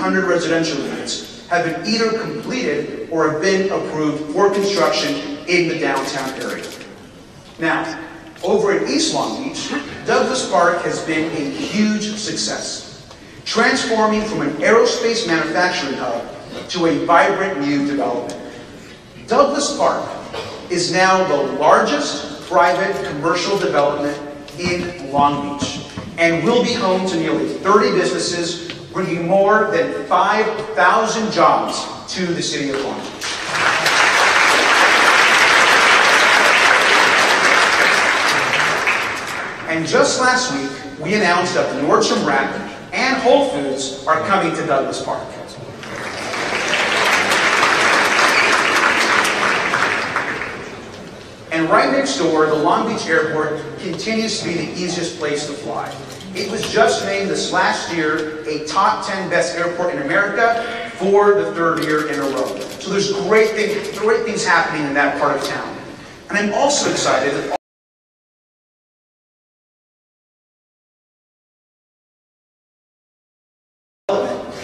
300 residential units have been either completed or have been approved for construction in the downtown area. Now, over at East Long Beach, Douglas Park has been a huge success, transforming from an aerospace manufacturing hub to a vibrant new development. Douglas Park is now the largest private commercial development in Long Beach and will be home to nearly 30 businesses, bringing more than 5,000 jobs to the city of Beach. And just last week, we announced that the Nordstrom Rack and Whole Foods are coming to Douglas Park. And right next door, the Long Beach Airport continues to be the easiest place to fly. It was just named this last year a top 10 best airport in America for the third year in a row. So there's great, thing, great things happening in that part of town. And I'm also excited that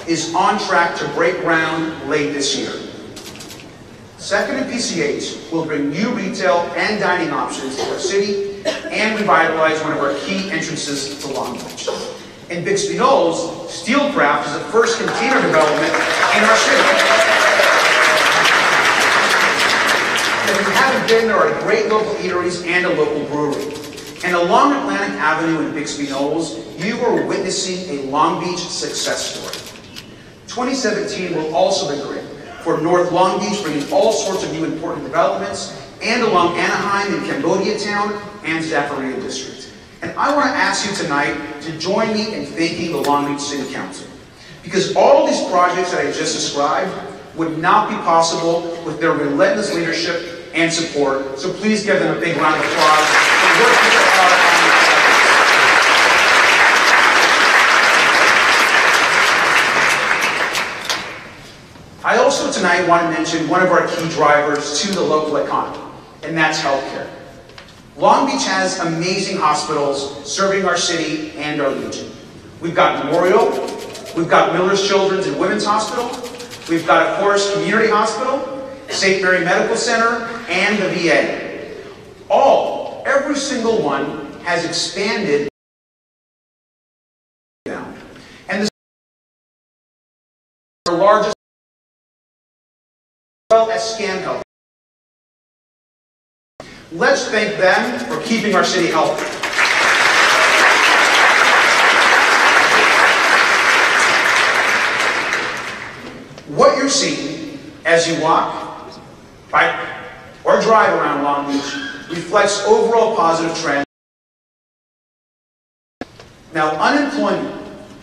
is on track to break ground late this year. Second and PCH will bring new retail and dining options to our city and revitalize one of our key entrances to Long Beach. In Bixby Knolls, Steelcraft is the first container development in our city. If you haven't been, there are great local eateries and a local brewery. And along Atlantic Avenue in Bixby Knolls, you are witnessing a Long Beach success story. 2017 will also be great for North Long Beach, bringing all sorts of new important developments, and along Anaheim and Cambodia Town and Zaferia District. And I want to ask you tonight to join me in thanking the Long Beach City Council. Because all these projects that I just described would not be possible with their relentless leadership and support. So please give them a big round of applause for working so hard I also tonight want to mention one of our key drivers to the local economy, and that's healthcare. Long Beach has amazing hospitals serving our city and our region. We've got Memorial, we've got Miller's Children's and Women's Hospital, we've got, of course, Community Hospital, St. Mary Medical Center, and the VA. All, every single one, has expanded Health. Let's thank them for keeping our city healthy. What you're seeing as you walk, bike, or drive around Long Beach reflects overall positive trends. Now, unemployment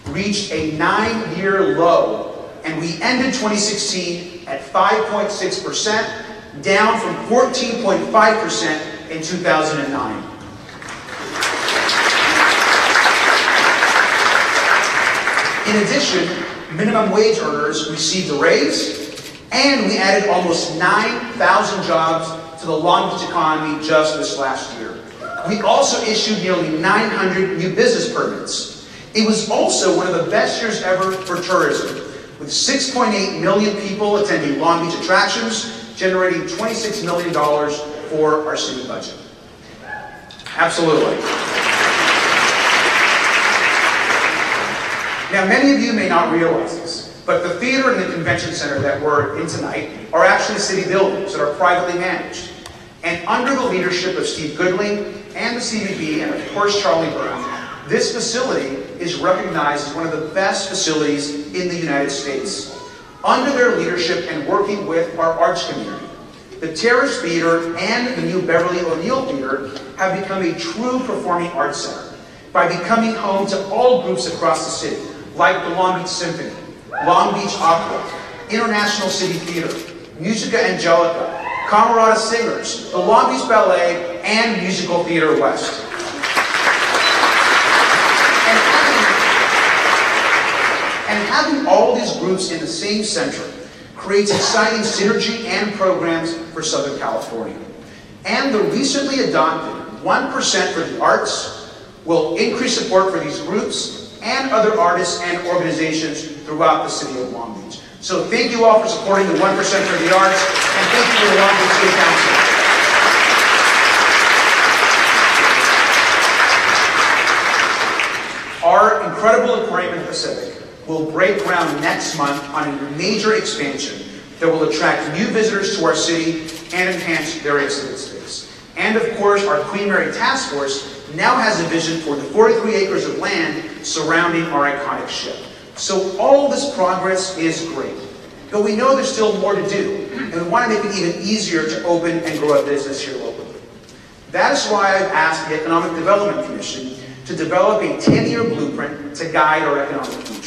reached a nine-year low, and we ended 2016 at 5.6%, down from 14.5% in 2009. In addition, minimum wage earners received a raise, and we added almost 9,000 jobs to the Long Beach economy just this last year. We also issued nearly 900 new business permits. It was also one of the best years ever for tourism, with 6.8 million people attending Long Beach attractions, generating $26 million for our city budget. Absolutely. Now, many of you may not realize this, but the theater and the convention center that we're in tonight are actually city buildings that are privately managed. And under the leadership of Steve Goodling and the CVB, and of course Charlie Beirne, this facility is recognized as one of the best facilities in the United States. Under their leadership and working with our arts community, the Terrace Theater and the new Beverly O'Neill Theater have become a true performing arts center by becoming home to all groups across the city, like the Long Beach Symphony, Long Beach Opera, International City Theater, Musica Angelica, Camerata Singers, the Long Beach Ballet, and Musical Theater West. Having, all these groups in the same center creates exciting synergy and programs for Southern California. And the recently adopted 1% for the arts will increase support for these groups and other artists and organizations throughout the city of Long Beach. So thank you all for supporting the 1% for the arts, and thank you to the Long Beach City Council. Our incredible aquarium in Pacific will break ground next month on a major expansion that will attract new visitors to our city and enhance their space. And of course, our Queen Mary Task Force now has a vision for the 43 acres of land surrounding our iconic ship. So all this progress is great. But we know there's still more to do, and we want to make it even easier to open and grow a business here locally. That is why I've asked the Economic Development Commission to develop a 10-year blueprint to guide our economic.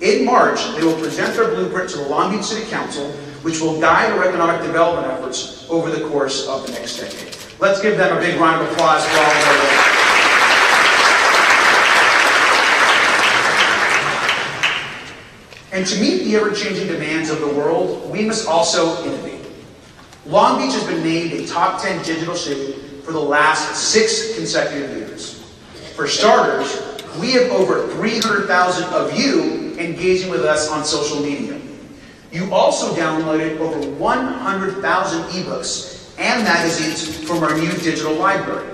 In March, they will present their blueprint to the Long Beach City Council, which will guide our economic development efforts over the course of the next decade. Let's give them a big round of applause for all of their work. And to meet the ever-changing demands of the world, we must also innovate. Long Beach has been named a top 10 digital city for the last six consecutive years. For starters, we have over 300,000 of you engaging with us on social media. You also downloaded over 100,000 ebooks and magazines from our new digital library.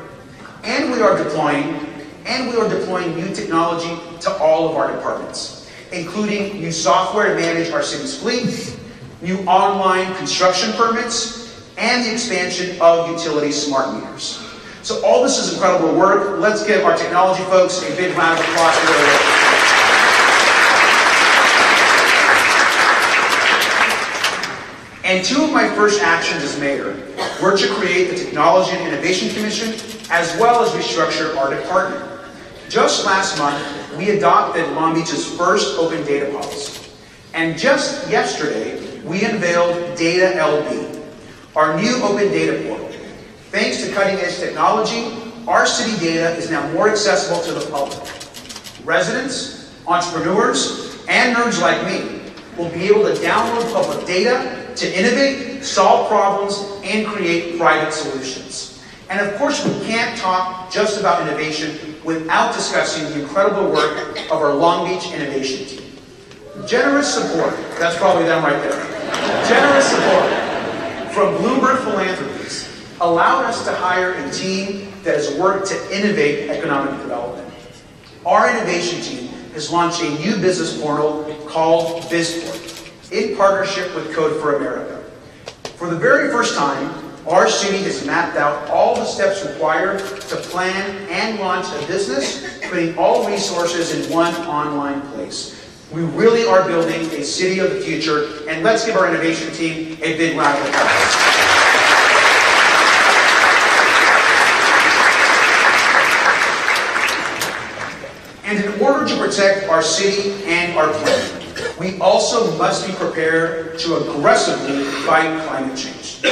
And we are deploying and we are deploying new technology to all of our departments, including new software to manage our city's fleet, new online construction permits, and the expansion of utility smart meters. So all this is incredible work. Let's give our technology folks a big round of applause for their work. And two of my first actions as mayor were to create the Technology and Innovation Commission, as well as restructure our department. Just last month, we adopted Long Beach's first open data policy. And just yesterday, we unveiled Data LB, our new open data portal. Thanks to cutting edge technology, our city data is now more accessible to the public. Residents, entrepreneurs, and nerds like me will be able to download public data to innovate, solve problems, and create private solutions. And of course, we can't talk just about innovation without discussing the incredible work of our Long Beach Innovation Team. Generous support, that's probably them right there. Generous support from Bloomberg Philanthropies allowed us to hire a team that has worked to innovate economic development. Our innovation team has launched a new business portal called BizPort in partnership with Code for America. For the very first time, our city has mapped out all the steps required to plan and launch a business, putting all resources in one online place. We really are building a city of the future, and let's give our innovation team a big round of applause. And in order to protect our city and our planet, we also must be prepared to aggressively fight climate change.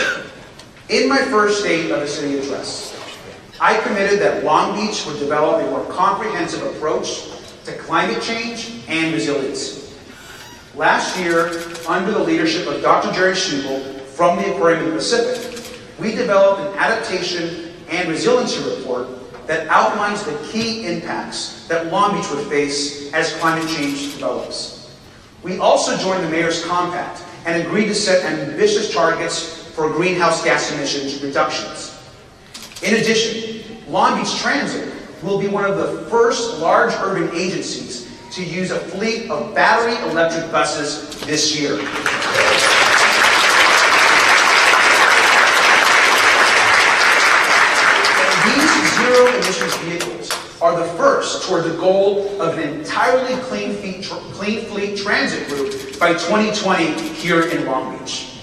In my first State of the City address, I committed that Long Beach would develop a more comprehensive approach to climate change and resilience. Last year, under the leadership of Dr. Jerry Schubel from the Aquarium of the Pacific, we developed an adaptation and resiliency report that outlines the key impacts that Long Beach would face as climate change develops. We also joined the Mayor's Compact and agreed to set ambitious targets for greenhouse gas emissions reductions. In addition, Long Beach Transit will be one of the first large urban agencies to use a fleet of battery electric buses this year. These zero vehicles are the first toward the goal of an entirely clean fleet, clean fleet transit route by 2020 here in Long Beach.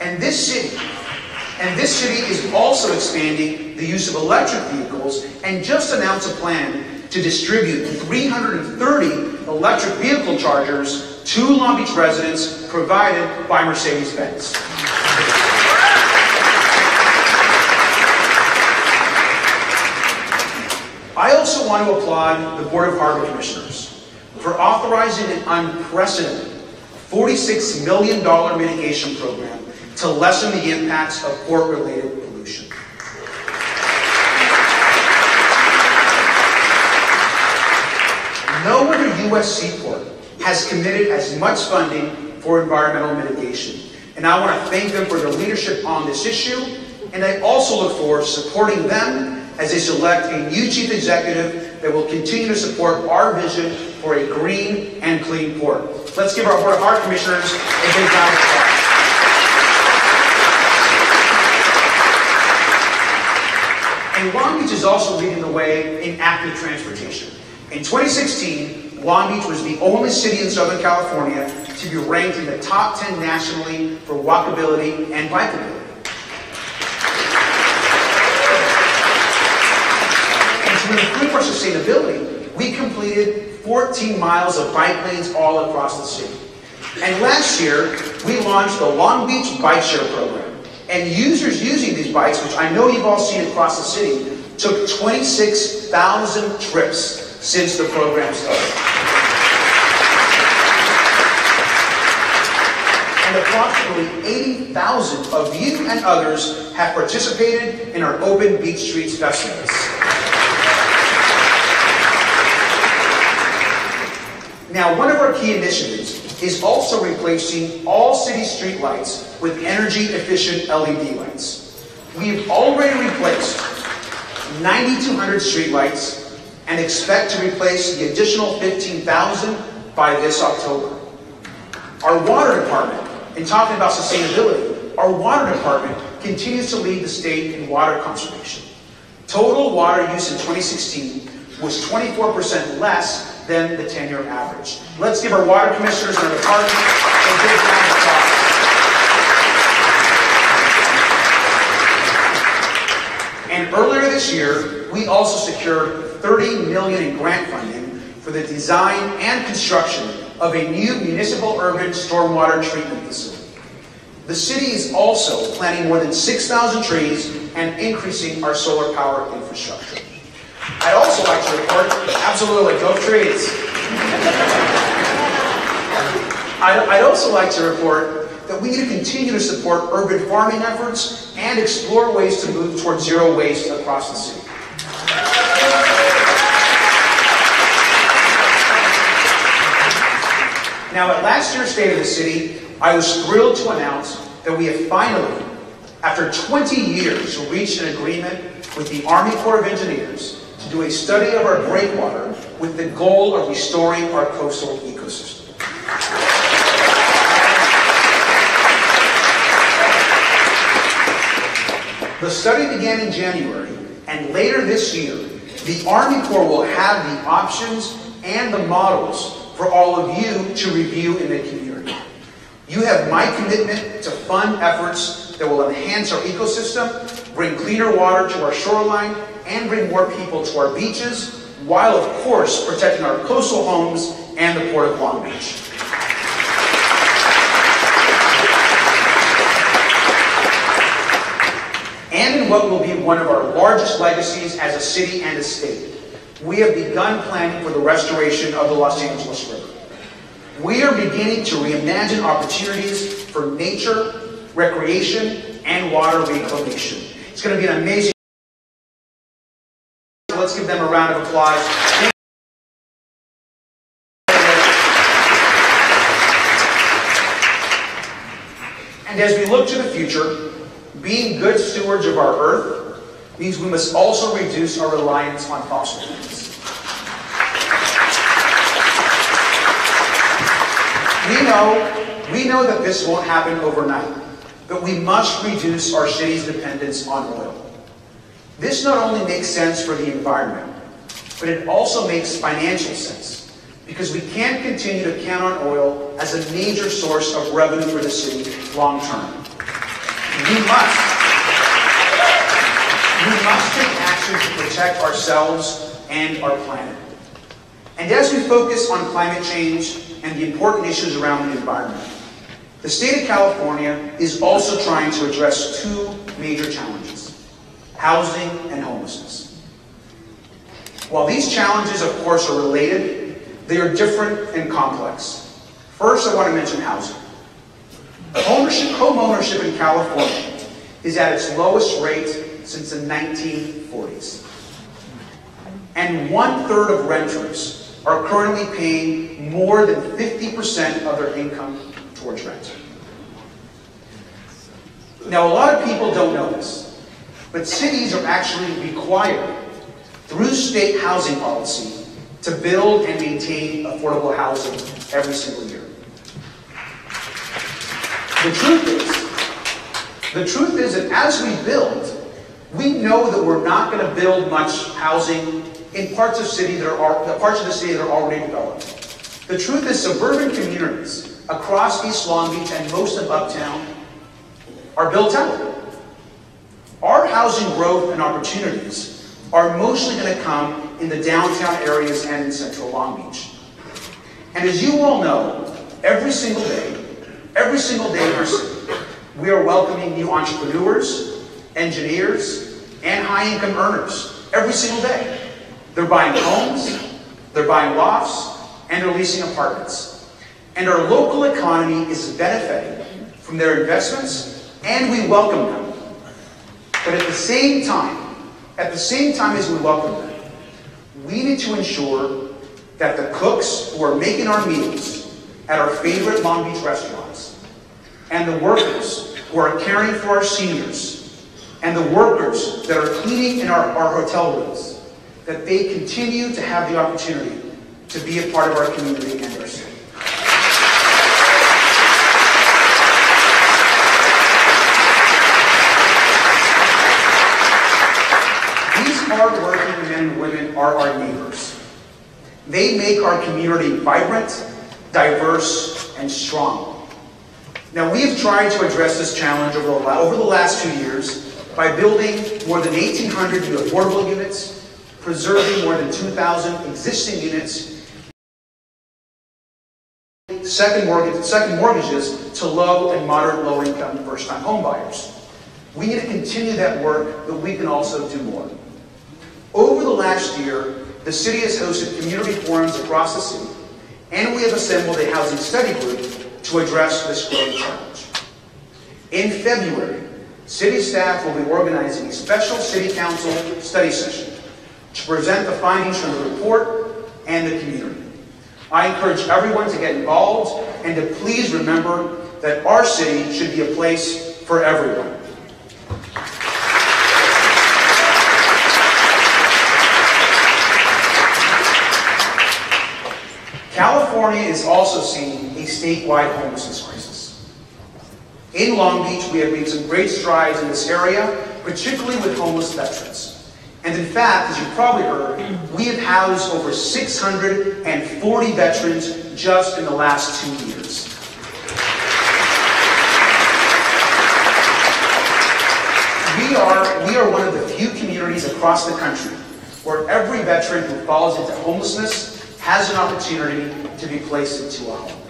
And this city, and this city is also expanding the use of electric vehicles and just announced a plan to distribute 330 electric vehicle chargers to Long Beach residents provided by Mercedes-Benz. I also want to applaud the Board of Harbor Commissioners for authorizing an unprecedented $46 million mitigation program to lessen the impacts of port-related pollution. No other U.S. seaport has committed as much funding for environmental mitigation. And I want to thank them for their leadership on this issue. And I also look forward to supporting them as they select a new chief executive that will continue to support our vision for a green and clean port. Let's give our Board of Harbor Commissioners a big round of applause. And Long Beach is also leading the way in active transportation. In 2016, Long Beach was the only city in Southern California to be ranked in the top 10 nationally for walkability and bikeability. And to improve our sustainability, we completed 14 miles of bike lanes all across the city. And last year, we launched the Long Beach Bike Share Program. And users using these bikes, which I know you've all seen across the city, took 26,000 trips since the program started. And approximately 80,000 of you and others have participated in our Open Beach Streets festivals. Now, one of our key initiatives is also replacing all city streetlights with energy-efficient LED lights. We've already replaced 9,200 streetlights and expect to replace the additional 15,000 by this October. Our water department, in talking about sustainability, our water department continues to lead the state in water conservation. Total water use in 2016 was 24% less than the 10-year average. Let's give our water commissioners and our department a big round of applause. And earlier this year, we also secured 30 million in grant funding for the design and construction of a new municipal urban stormwater treatment facility. The city is also planting more than 6,000 trees and increasing our solar power infrastructure. I'd also like to report, absolutely, go trees. I'd also like to report that we need to continue to support urban farming efforts and explore ways to move towards zero waste across the city. Now, at last year's State of the City, I was thrilled to announce that we have finally, after 20 years, reached an agreement with the Army Corps of Engineers to do a study of our breakwater with the goal of restoring our coastal ecosystem. The study began in January, and later this year, the Army Corps will have the options and the models for all of you to review in the community. You have my commitment to fund efforts that will enhance our ecosystem, bring cleaner water to our shoreline, and bring more people to our beaches, while of course protecting our coastal homes and the Port of Long Beach. And in what will be one of our largest legacies as a city and a state, we have begun planning for the restoration of the Los Angeles River. We are beginning to reimagine opportunities for nature, recreation, and water reclamation. It's going to be an amazing Let's give them a round of applause. And as we look to the future, being good stewards of our earth means we must also reduce our reliance on fossil fuels. We know, we know that this won't happen overnight, but we must reduce our city's dependence on oil. This not only makes sense for the environment, but it also makes financial sense because we can't continue to count on oil as a major source of revenue for the city long term. We must. We must take action to protect ourselves and our planet. And as we focus on climate change and the important issues around the environment, the state of California is also trying to address two major challenges housing, and homelessness. While these challenges, of course, are related, they are different and complex. First, I want to mention housing. Ownership, home ownership in California is at its lowest rate since the 1940s. And one third of renters are currently paying more than 50% of their income towards rent. Now, a lot of people don't know this, but cities are actually required through state housing policy to build and maintain affordable housing every single year. The truth is, the truth is that as we build, we know that we're not going to build much housing in parts of city that are the parts of the city that are already developed. The truth is, suburban communities across East Long Beach and most of Uptown are built out. Our housing growth and opportunities are mostly going to come in the downtown areas and in central Long Beach. And as you all know, every single day, every single day in our city, we are welcoming new entrepreneurs, engineers, and high-income earners every single day. They're buying homes, they're buying lofts, and they're leasing apartments. And our local economy is benefiting from their investments, and we welcome them. But at the same time, at the same time as we welcome them, we need to ensure that the cooks who are making our meals at our favorite Long Beach restaurants, and the workers who are caring for our seniors, and the workers that are cleaning in our, our hotel rooms, that they continue to have the opportunity to be a part of our community and our city. These hardworking men and women are our neighbors. They make our community vibrant, diverse, and strong. Now, we have tried to address this challenge over the, over the last two years by building more than 1,800 new affordable units, preserving more than 2,000 existing units, second, mortgage, second mortgages to low and moderate low income first time home buyers. We need to continue that work, but we can also do more. Over the last year, the city has hosted community forums across the city, and we have assembled a housing study group to address this growing challenge. In February, city staff will be organizing a special city council study session to present the findings from the report and the community. I encourage everyone to get involved and to please remember that our city should be a place for everyone. California is also seeing a statewide homelessness crisis. In Long Beach, we have made some great strides in this area, particularly with homeless veterans. And in fact, as you've probably heard, we have housed over 640 veterans just in the last two years. We are, we are one of the few communities across the country where every veteran who falls into homelessness has an opportunity to be placed into a home.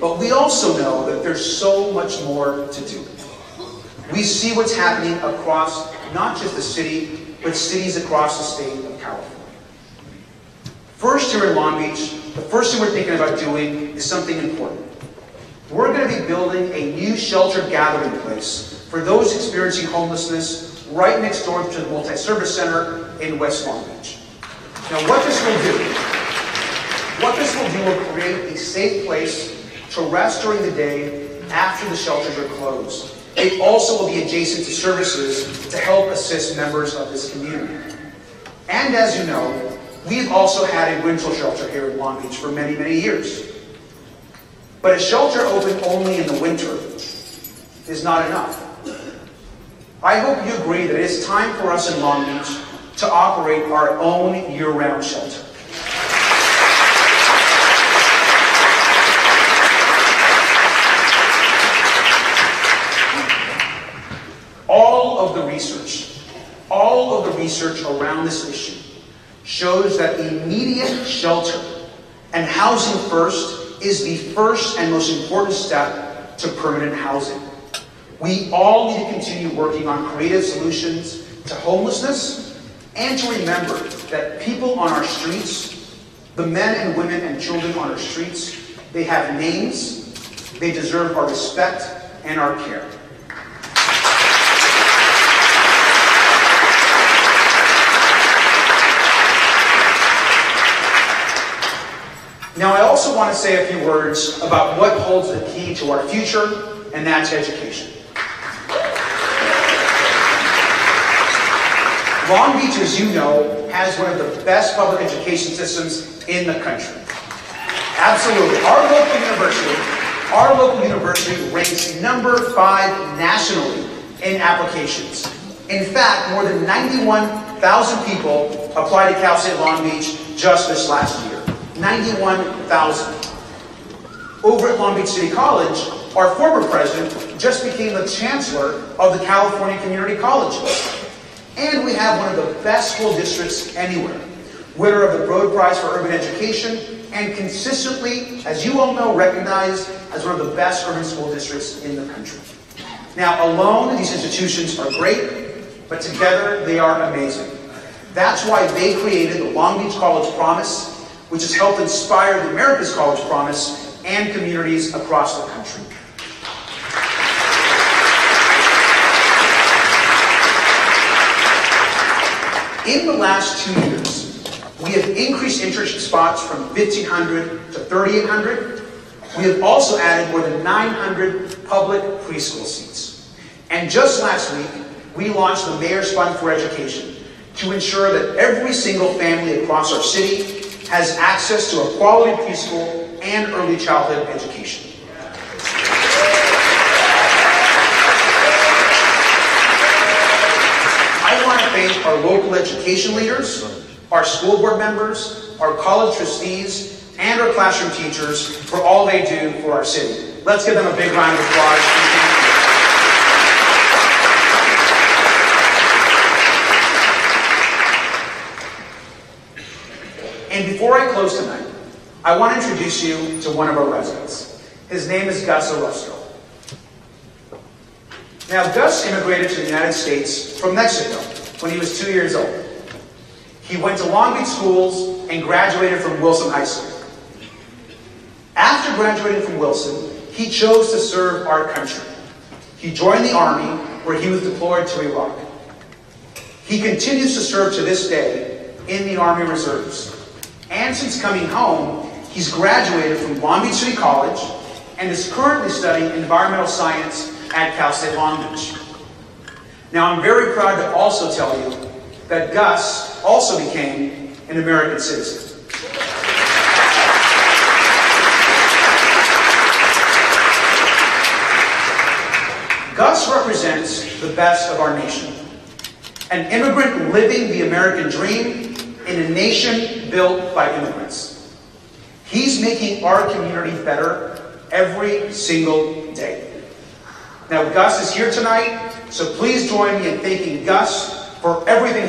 But we also know that there's so much more to do. We see what's happening across not just the city, but cities across the state of California. First, here in Long Beach, the first thing we're thinking about doing is something important. We're going to be building a new shelter gathering place for those experiencing homelessness right next door to the multi-service center in West Long Beach. Now, what this will do, what this will do will create a safe place to rest during the day after the shelters are closed. It also will be adjacent to services to help assist members of this community. And as you know, we've also had a winter shelter here in Long Beach for many, many years. But a shelter open only in the winter is not enough. I hope you agree that it is time for us in Long Beach to operate our own year-round shelter. All of the research, all of the research around this issue shows that immediate shelter and housing first is the first and most important step to permanent housing. We all need to continue working on creative solutions to homelessness and to remember that people on our streets, the men and women and children on our streets, they have names, they deserve our respect and our care. Now, I also want to say a few words about what holds the key to our future, and that's education. Long Beach, as you know, has one of the best public education systems in the country. Absolutely. Our local university, our local university ranks number five nationally in applications. In fact, more than 91,000 people applied to Cal State Long Beach just this last year. 91,000. Over at Long Beach City College, our former president just became the chancellor of the California Community Colleges. And we have one of the best school districts anywhere. Winner of the Broad Prize for Urban Education, and consistently, as you all know, recognized as one of the best urban school districts in the country. Now, alone, these institutions are great, but together they are amazing. That's why they created the Long Beach College Promise, which has helped inspire the America's College Promise and communities across the country. In the last two years, we have increased internship spots from 1,500 to 3,800. We have also added more than 900 public preschool seats. And just last week, we launched the Mayor's Fund for Education to ensure that every single family across our city has access to a quality preschool and early childhood education. I want to thank our local education leaders, our school board members, our college trustees, and our classroom teachers for all they do for our city. Let's give them a big round of applause. And before I close tonight, I want to introduce you to one of our residents. His name is Gus Orozco. Now, Gus immigrated to the United States from Mexico when he was two years old. He went to Long Beach schools and graduated from Wilson High School. After graduating from Wilson, he chose to serve our country. He joined the Army, where he was deployed to Iraq. He continues to serve to this day in the Army Reserves. And since coming home, he's graduated from Long Beach City College and is currently studying environmental science at Cal State Long Beach. Now, I'm very proud to also tell you that Gus also became an American citizen. Gus represents the best of our nation. An immigrant living the American dream in a nation built by immigrants. He's making our community better every single day. Now, Gus is here tonight, so please join me in thanking Gus for everything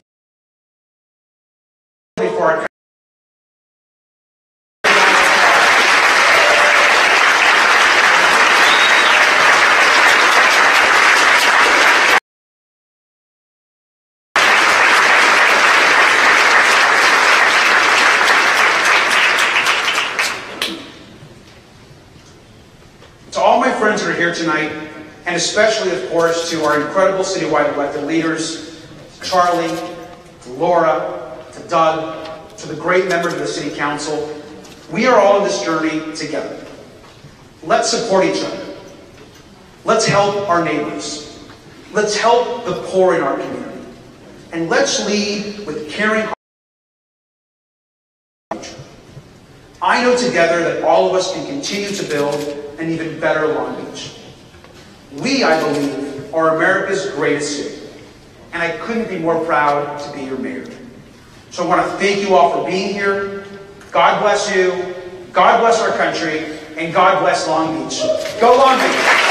for our country. To all my friends that are here tonight, and especially, of course, to our incredible citywide elected leaders, Charlie, to Laura, to Doug, to the great members of the City Council, we are all in this journey together. Let's support each other. Let's help our neighbors. Let's help the poor in our community. And let's lead with caring hearts. I know together that all of us can continue to build an even better Long Beach. We, I believe, are America's greatest city. And I couldn't be more proud to be your mayor. So I want to thank you all for being here. God bless you. God bless our country. And God bless Long Beach. Go Long Beach.